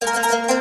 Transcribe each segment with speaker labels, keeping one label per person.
Speaker 1: Música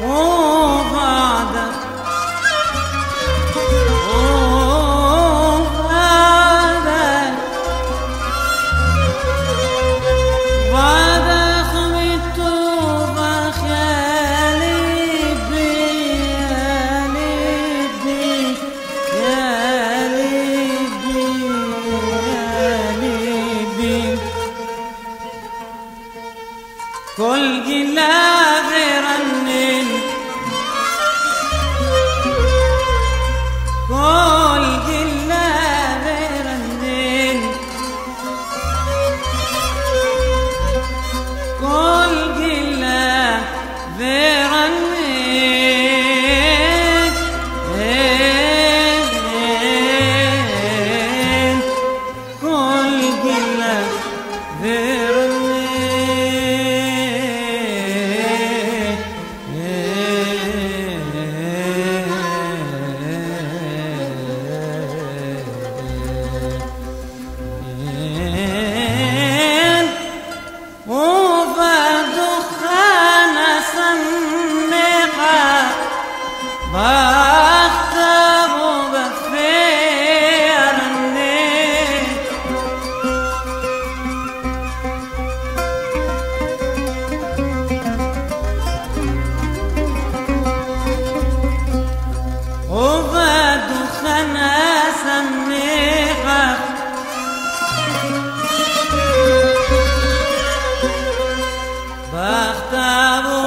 Speaker 1: Oh. فاختاروا